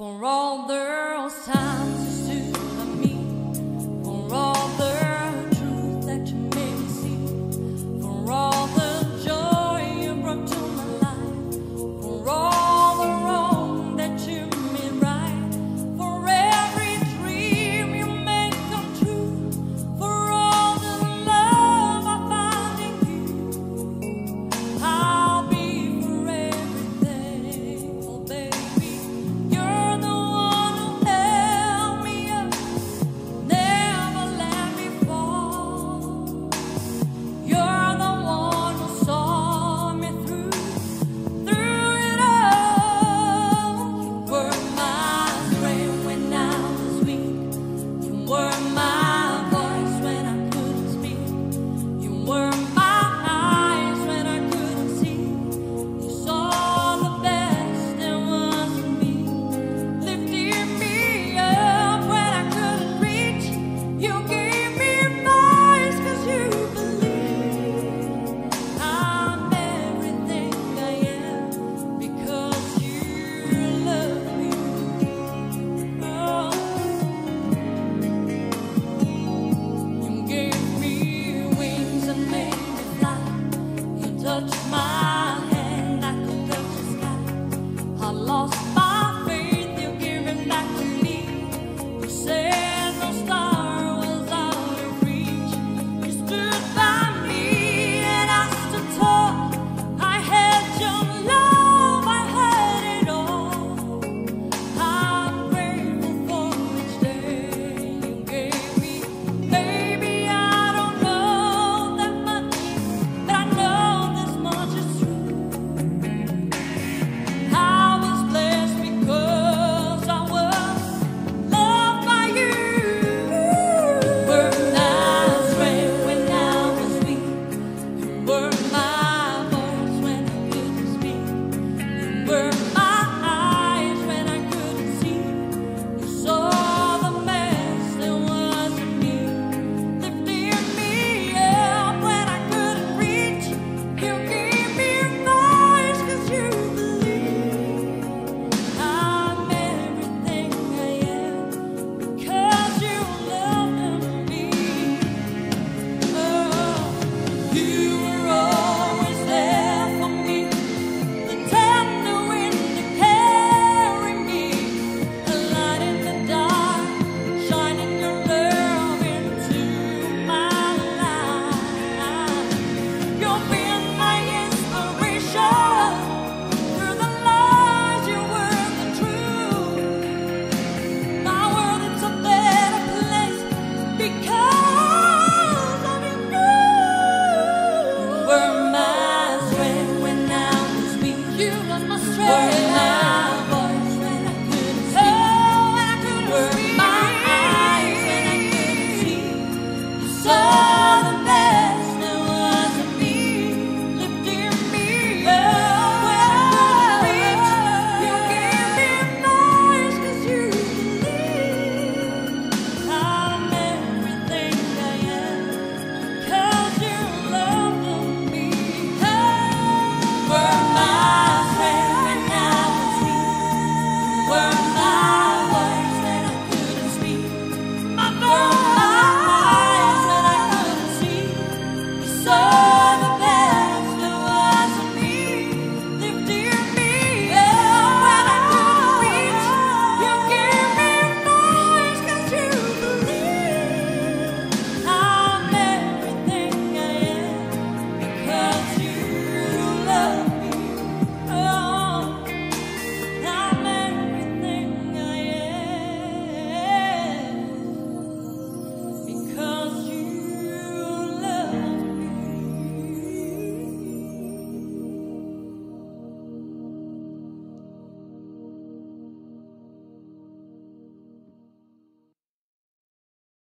For all those times